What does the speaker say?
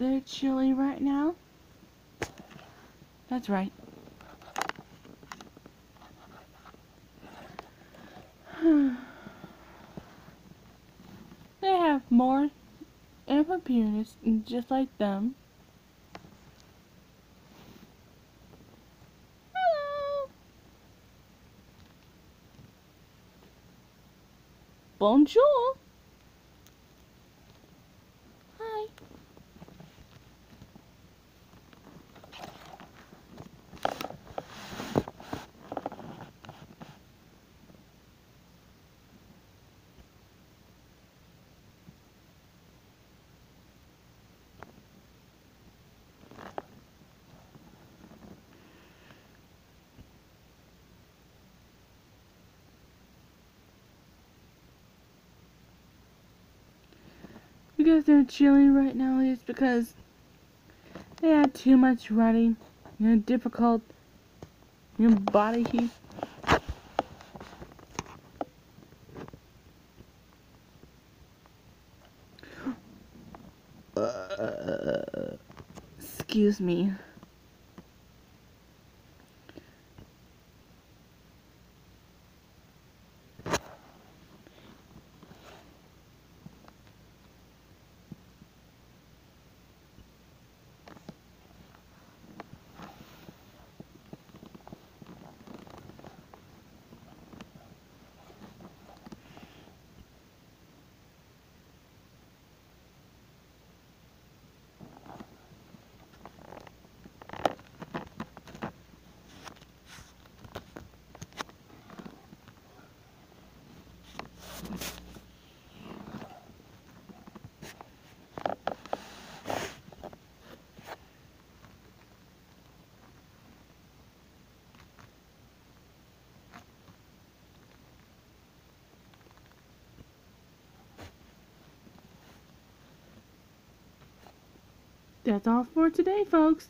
they're chilly right now? That's right. they have more amphibians just like them. Hello. Bonjour. Because they're chilly right now is because they had too much running, you know, difficult, you know, body heat. Uh, excuse me. That's all for today, folks.